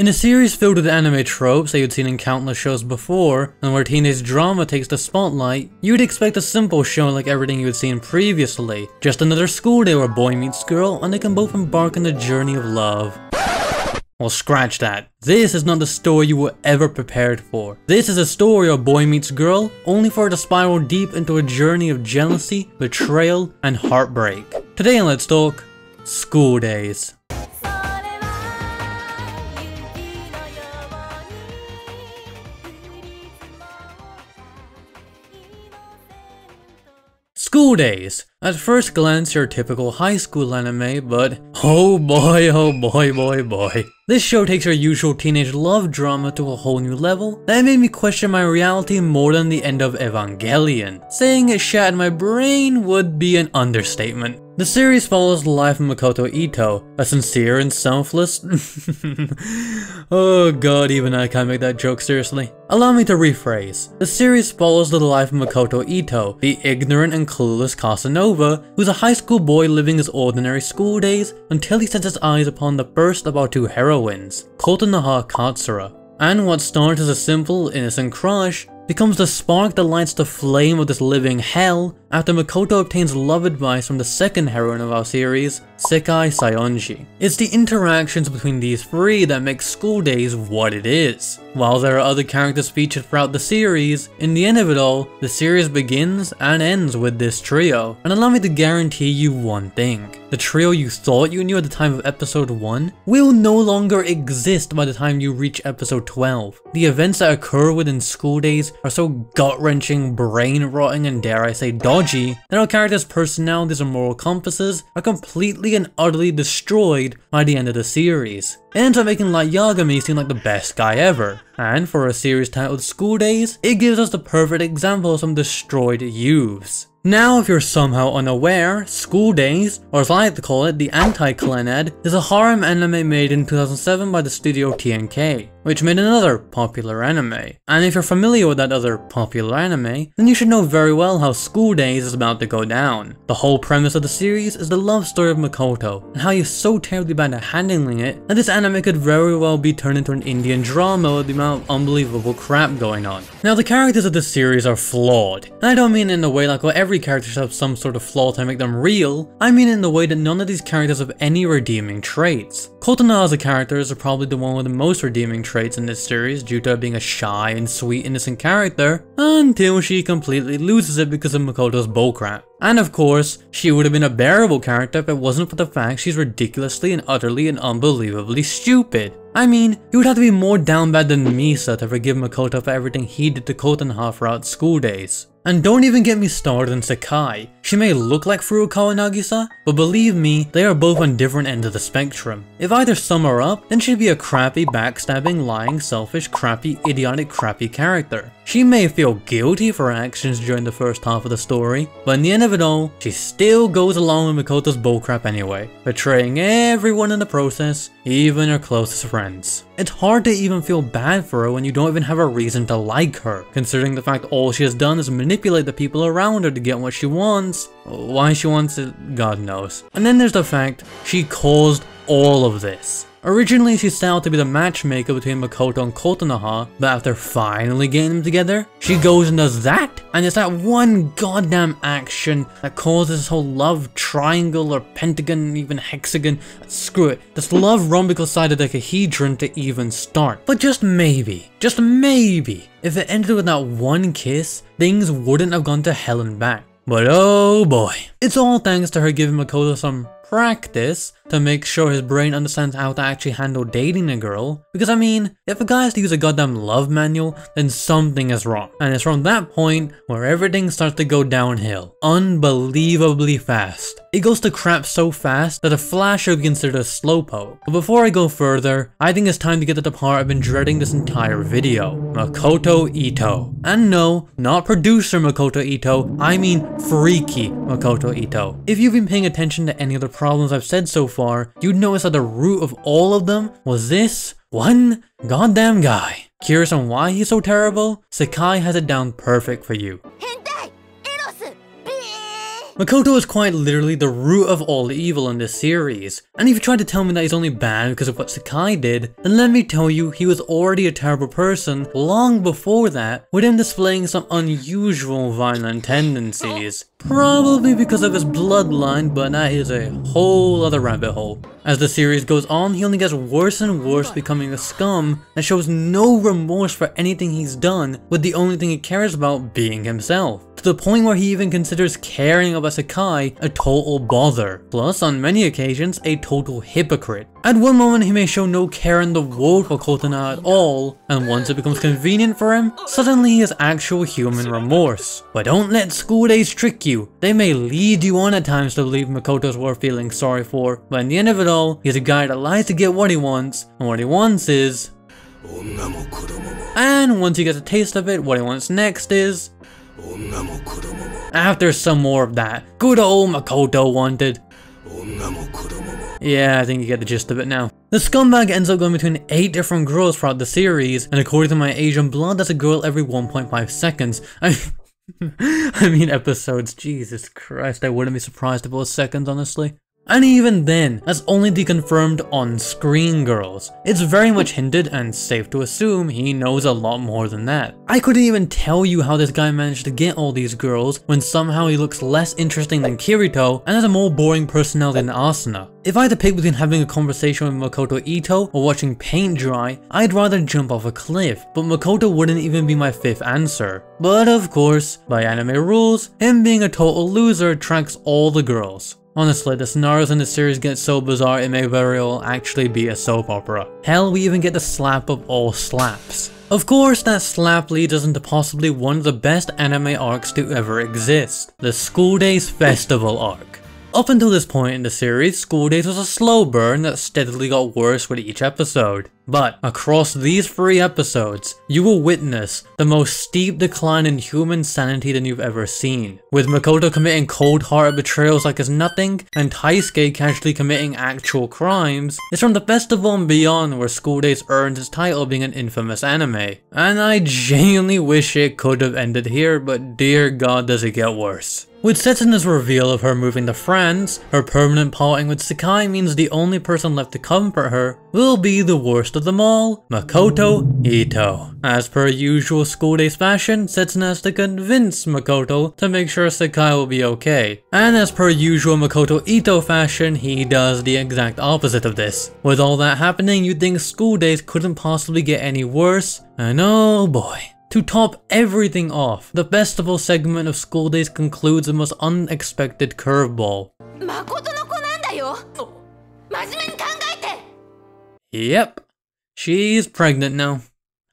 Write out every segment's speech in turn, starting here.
In a series filled with anime tropes that you'd seen in countless shows before, and where teenage drama takes the spotlight, you'd expect a simple show like everything you had seen previously. Just another school day where boy meets girl and they can both embark on the journey of love. Well, scratch that. This is not the story you were ever prepared for. This is a story of boy meets girl, only for it to spiral deep into a journey of jealousy, betrayal, and heartbreak. Today Let's Talk, School Days. School Days. At first glance, your typical high school anime, but oh boy, oh boy, boy, boy. This show takes your usual teenage love drama to a whole new level that made me question my reality more than the end of Evangelion. Saying it shattered my brain would be an understatement. The series follows the life of Makoto Ito, a sincere and selfless. oh god, even I can't make that joke seriously. Allow me to rephrase. The series follows the life of Makoto Ito, the ignorant and clueless Casanova, who's a high school boy living his ordinary school days until he sets his eyes upon the first of our two heroines, Kotonoha Katsura. And what starts as a simple, innocent crush becomes the spark that lights the flame of this living hell after Makoto obtains love advice from the second heroine of our series, Sekai Saionji. It's the interactions between these three that make School Days what it is. While there are other characters featured throughout the series, in the end of it all, the series begins and ends with this trio. And allow me to guarantee you one thing. The trio you thought you knew at the time of episode 1 will no longer exist by the time you reach episode 12. The events that occur within School Days are so gut-wrenching, brain-rotting, and dare I say dodgy, that our characters' personalities and moral compasses are completely and utterly destroyed by the end of the series. Ends up making Light Yagami seem like the best guy ever. And for a series titled School Days, it gives us the perfect example of some destroyed youths. Now, if you're somehow unaware, School Days, or as I like to call it, the anti-Clannad, is a harem anime made in 2007 by the studio TNK, which made another popular anime. And if you're familiar with that other popular anime, then you should know very well how School Days is about to go down. The whole premise of the series is the love story of Makoto, and how he's so terribly bad at handling it, that this anime could very well be turned into an Indian drama with the amount of unbelievable crap going on. Now the characters of this series are flawed, and I don't mean in the way like well every character should have some sort of flaw to make them real, I mean in the way that none of these characters have any redeeming traits. Kotonoha as a character is probably the one with the most redeeming traits in this series due to her being a shy and sweet innocent character, until she completely loses it because of Makoto's bullcrap. And of course, she would have been a bearable character if it wasn't for the fact she's ridiculously and utterly and unbelievably stupid. I mean, you would have to be more down bad than Misa to forgive Makoto for everything he did to Kotonoha throughout school days. And don't even get me started on Sekai. She may look like Furukawa Nagisa, but believe me, they are both on different ends of the spectrum. If either sum her up, then she'd be a crappy, backstabbing, lying, selfish, crappy, idiotic, crappy character. She may feel guilty for her actions during the first half of the story, but in the end of it all, she still goes along with Makoto's bullcrap anyway, betraying everyone in the process, even her closest friends. It's hard to even feel bad for her when you don't even have a reason to like her, considering the fact all she has done is manipulate the people around her to get what she wants. Why she wants it, God knows. And then there's the fact she caused all of this. Originally, she set out to be the matchmaker between Makoto and Kotonoha, but after finally getting them together, she goes and does that, and it's that one goddamn action that causes this whole love triangle or pentagon, even hexagon, screw it, this love rhombical side of the dodecahedron to even start. But just maybe, just maybe, if it ended with that one kiss, things wouldn't have gone to hell and back. But oh boy, it's all thanks to her giving Makoto some practice to make sure his brain understands how to actually handle dating a girl. Because I mean, if a guy has to use a goddamn love manual, then something is wrong. And it's from that point where everything starts to go downhill. Unbelievably fast. It goes to crap so fast that a flash should be considered a slowpoke. But before I go further, I think it's time to get to the part I've been dreading this entire video. Makoto Ito. And no, not producer Makoto Ito, I mean freaky Makoto Ito. If you've been paying attention to any of the problems I've said so far, far, you'd notice that the root of all of them was this one goddamn guy. Curious on why he's so terrible? Sekai has it down perfect for you. Hey. Makoto is quite literally the root of all evil in this series, and if you try to tell me that he's only bad because of what Sekai did, then let me tell you he was already a terrible person long before that, with him displaying some unusual violent tendencies. Probably because of his bloodline, but that is a whole other rabbit hole. As the series goes on, he only gets worse and worse becoming a scum that shows no remorse for anything he's done, with the only thing he cares about being himself. To the point where he even considers caring about Sekai a total bother, plus on many occasions a total hypocrite. At one moment he may show no care in the world for Kotona at all, and once it becomes convenient for him, suddenly he has actual human remorse. But don't let school days trick you, they may lead you on at times to believe Makoto's worth feeling sorry for, but in the end of it all, he's a guy that lies to get what he wants, and what he wants is... And once he gets a taste of it, what he wants next is... After some more of that, good old Makoto wanted... Yeah, I think you get the gist of it now. The scumbag ends up going between 8 different girls throughout the series, and according to my Asian blood, that's a girl every 1.5 seconds. I mean, I mean episodes, Jesus Christ, I wouldn't be surprised if it was seconds, honestly. And even then, that's only the confirmed on-screen girls. It's very much hinted and safe to assume he knows a lot more than that. I couldn't even tell you how this guy managed to get all these girls when somehow he looks less interesting than Kirito and has a more boring personality than Asuna. If I had to pick between having a conversation with Makoto Ito or watching paint dry, I'd rather jump off a cliff, but Makoto wouldn't even be my fifth answer. But of course, by anime rules, him being a total loser attracts all the girls. Honestly, the scenarios in this series get so bizarre it may very well actually be a soap opera. Hell, we even get the slap of all slaps. Of course, that slap leads us into possibly one of the best anime arcs to ever exist, the School Days Festival arc. Up until this point in the series, School Days was a slow burn that steadily got worse with each episode. But across these three episodes, you will witness the most steep decline in human sanity than you've ever seen. With Makoto committing cold-hearted betrayals like it's nothing, and Taisuke casually committing actual crimes, it's from the festival and beyond where School Days earns its title being an infamous anime. And I genuinely wish it could have ended here, but dear god does it get worse. With Setsuna's reveal of her moving to France, her permanent parting with Sekai means the only person left to comfort her will be the worst of them all, Makoto Ito. As per usual school days fashion, Setsuna has to convince Makoto to make sure Sekai will be okay. And as per usual Makoto Ito fashion, he does the exact opposite of this. With all that happening, you'd think school days couldn't possibly get any worse, and oh boy. To top everything off, the festival segment of school days concludes the most unexpected curveball. Yep, she's pregnant now.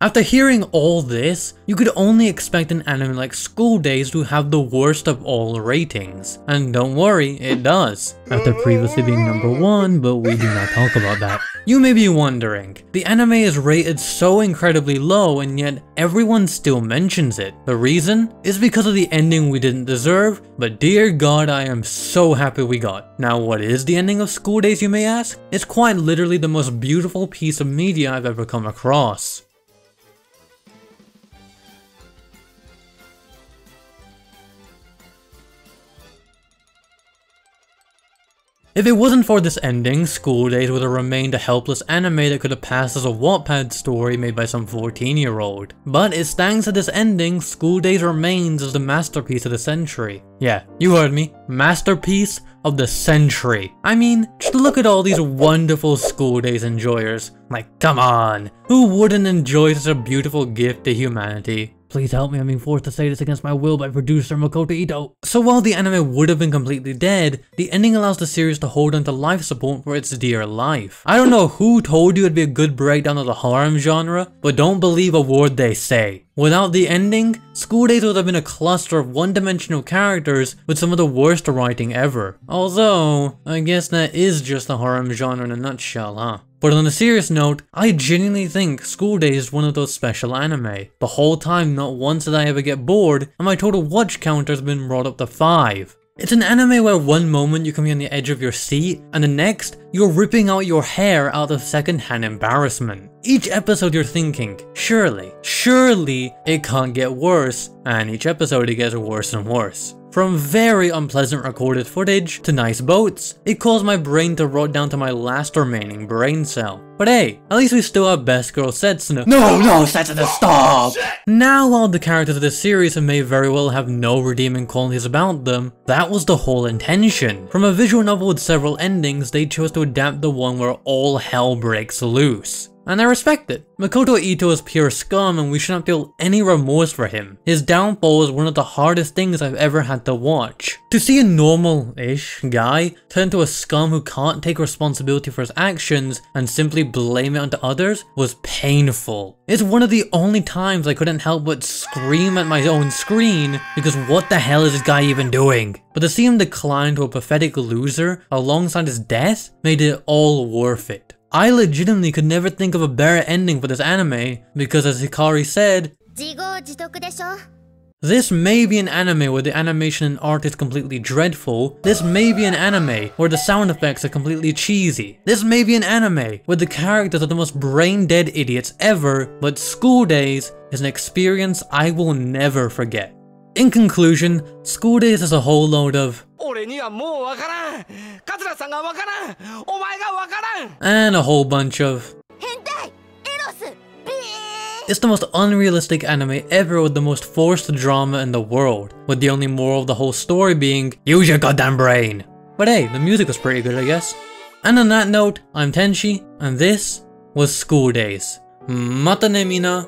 After hearing all this, you could only expect an anime like School Days to have the worst of all ratings. And don't worry, it does. After previously being number 1, but we do not talk about that. You may be wondering, the anime is rated so incredibly low and yet everyone still mentions it. The reason is because of the ending we didn't deserve, but dear god I am so happy we got. Now what is the ending of School Days you may ask? It's quite literally the most beautiful piece of media I've ever come across. If it wasn't for this ending, School Days would have remained a helpless anime that could have passed as a Wattpad story made by some 14 year old. But it's thanks to this ending, School Days remains as the masterpiece of the century. Yeah, you heard me. Masterpiece of the century. I mean, just look at all these wonderful School Days enjoyers. Like, come on. Who wouldn't enjoy such a beautiful gift to humanity? Please help me, I'm being forced to say this against my will by producer Makoto Ito. So while the anime would have been completely dead, the ending allows the series to hold on to life support for its dear life. I don't know who told you it'd be a good breakdown of the harem genre, but don't believe a word they say. Without the ending, School Days would have been a cluster of one-dimensional characters with some of the worst writing ever. Although, I guess that is just the harem genre in a nutshell, huh? But on a serious note, I genuinely think School Days is one of those special anime. The whole time, not once did I ever get bored, and my total watch count has been brought up to 5. It's an anime where one moment you can be on the edge of your seat, and the next, you're ripping out your hair out of secondhand embarrassment. Each episode you're thinking, surely, surely it can't get worse, and each episode it gets worse and worse. From very unpleasant recorded footage to nice boats, it caused my brain to rot down to my last remaining brain cell. But hey, at least we still have best girl Setsuna. No, no, Setsuna, stop! Now, while the characters of this series may very well have no redeeming qualities about them, that was the whole intention. From a visual novel with several endings, they chose to adapt the one where all hell breaks loose. And I respect it. Makoto Ito is pure scum and we shouldn't feel any remorse for him. His downfall is one of the hardest things I've ever had to watch. To see a normal-ish guy turn to a scum who can't take responsibility for his actions and simply blame it onto others was painful. It's one of the only times I couldn't help but scream at my own screen because what the hell is this guy even doing? But to see him decline to a pathetic loser alongside his death made it all worth it. I legitimately could never think of a better ending for this anime, because as Hikari said, this may be an anime where the animation and art is completely dreadful. This may be an anime where the sound effects are completely cheesy. This may be an anime where the characters are the most brain-dead idiots ever, but School Days is an experience I will never forget. In conclusion, School Days is a whole load of 俺にはもうわからん桂さんがわからんお前がわからん and a whole bunch of 変態エロスビー It's the most unrealistic anime ever with the most forced drama in the world, with the only moral of the whole story being, use your goddamn brain. But hey, the music was pretty good I guess. And on that note, I'm Tenshi, and this was School Days. Mata ne mina.